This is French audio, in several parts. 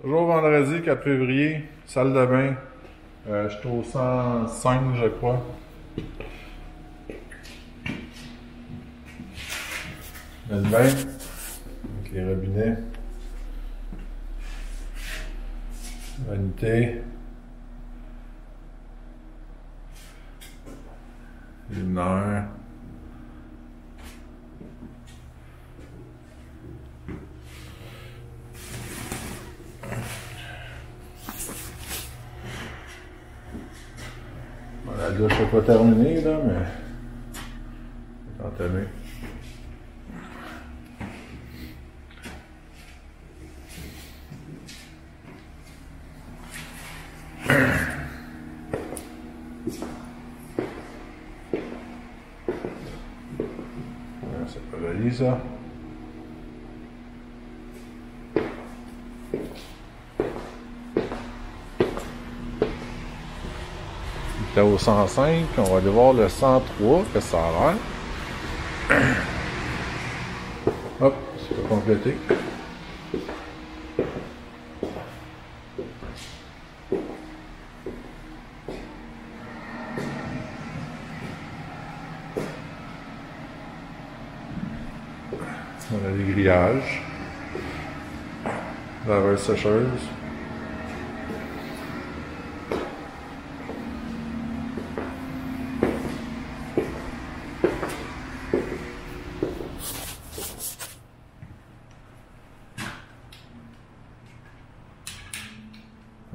Toujours vendredi 4 février, salle de bain. Euh, je suis au 105, je crois. Le bain, avec les robinets. Vanité. Luminaire. Douche n'est pas terminée, là, mais. C'est entamé. C'est pas joli, ça. Au 105, on va aller voir le 103, que ça a l'air. Hop, c'est complété. On a des grillages. Laveuse sécheuse.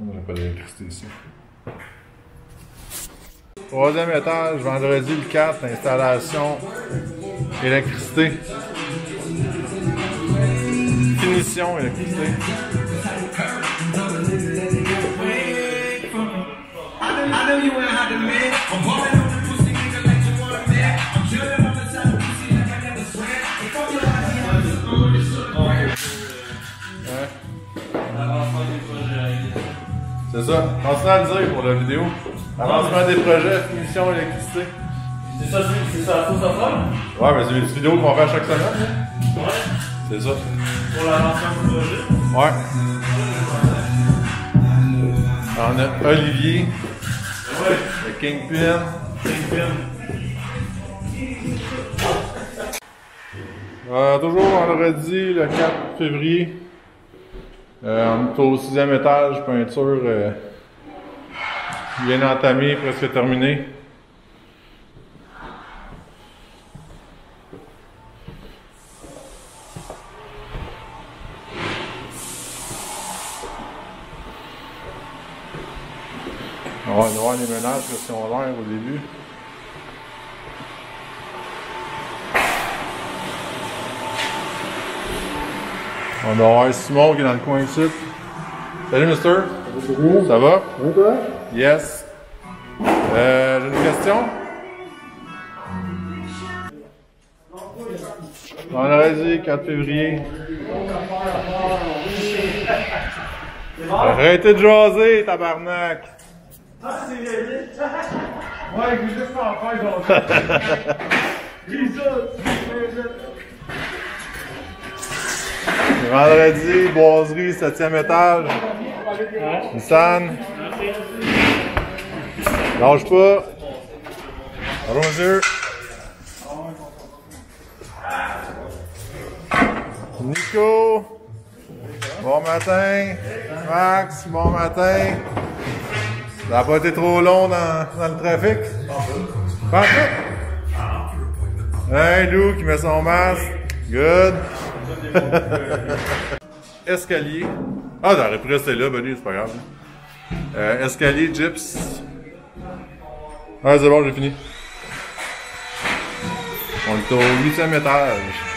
On n'a pas d'électricité Troisième étage, vendredi le 4, installation électricité. Finition électricité. C'est ça. Continue à le dire pour la vidéo. Avancement des projets, finition électricité. C'est ça, c'est ça fausse affaire? Ouais, mais c'est une petite vidéo qu'on fait chaque semaine. Ouais. C'est ça. Pour l'avancement du projet? Ouais. On a Olivier, Ouais. le Kingpin. Kingpin. Euh, toujours vendredi, le 4 février. Euh, on est au sixième étage, peinture euh, bien entamée, presque terminée. On va aller voir les ménages qui ont l'air au début. On va avoir Simon qui est dans le coin ici. Salut, mister. Ça va? Oui, toi? Yes. Euh, j'ai une question. Vendredi 4 février. Arrêtez de jaser, tabarnak! Ah, c'est réglé. Ouais, je juste en faire. Vendredi, boiserie, 7e étage. Nissan. Lâche pas. Monsieur. Nico. Bon matin. Max, bon matin. Ça n'a pas été trop long dans, dans le trafic? Parfait. Hey, Lou qui met son masque. Good. Escalier. Ah, j'aurais pu rester là, Benny, c'est pas grave. Euh, escalier, gyps. Ah, c'est bon, j'ai fini. On est au huitième étage.